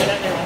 Get in.